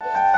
you